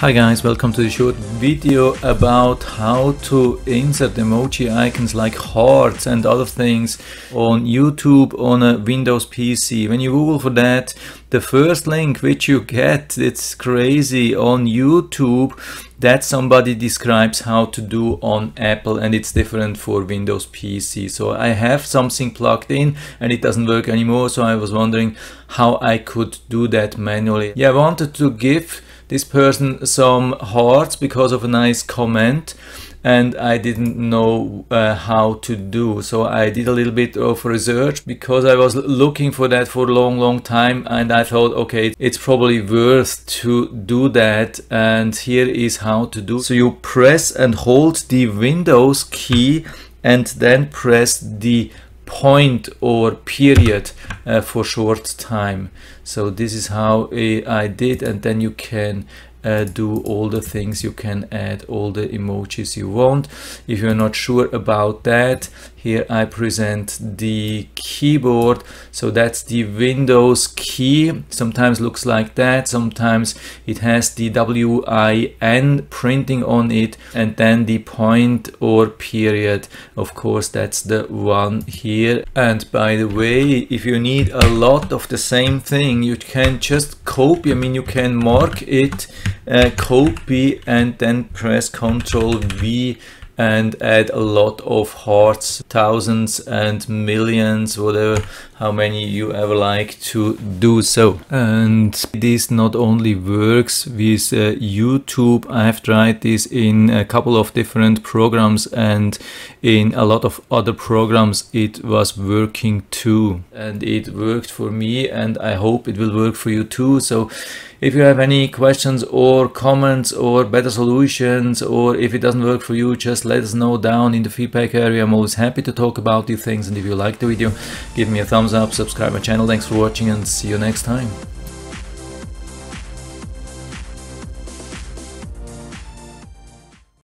Hi guys, welcome to the short video about how to insert emoji icons like hearts and other things on YouTube on a Windows PC. When you Google for that, the first link which you get, it's crazy, on YouTube, that somebody describes how to do on Apple and it's different for Windows PC. So I have something plugged in and it doesn't work anymore, so I was wondering how I could do that manually. Yeah, I wanted to give this person some hearts because of a nice comment and I didn't know uh, how to do. So I did a little bit of research because I was looking for that for a long long time and I thought okay it's probably worth to do that and here is how to do. So you press and hold the Windows key and then press the point or period for short time. So this is how uh, I did and then you can uh, do all the things you can add all the emojis you want. If you're not sure about that here I present the keyboard. So that's the Windows key. Sometimes looks like that sometimes it has the WIN printing on it and then the point or period. Of course that's the one here. And by the way if you need a lot of the same thing you can just copy I mean you can mark it uh, copy and then press Ctrl V and add a lot of hearts, thousands and millions, whatever, how many you ever like to do so. And this not only works with uh, YouTube, I have tried this in a couple of different programs and in a lot of other programs it was working too. And it worked for me and I hope it will work for you too. So if you have any questions or comments or better solutions or if it doesn't work for you, just let us know down in the feedback area. I'm always happy to talk about these things and if you like the video, give me a thumbs up, subscribe my channel. Thanks for watching and see you next time.